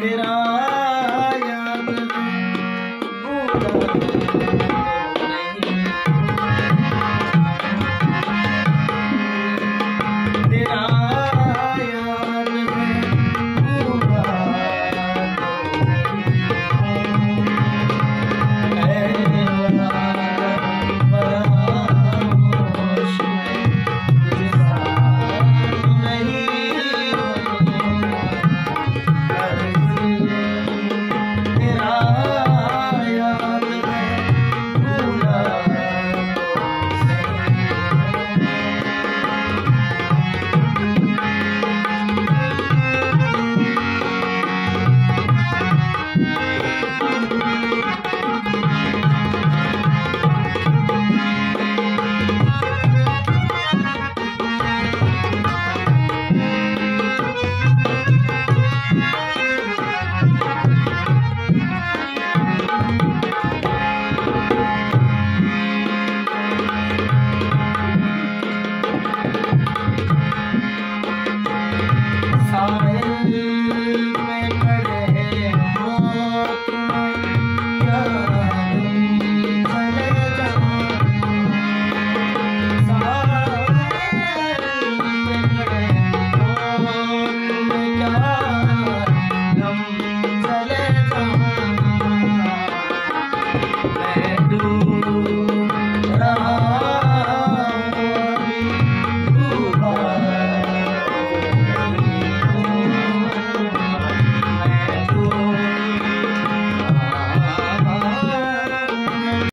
तेरा याद भूला मैं डूब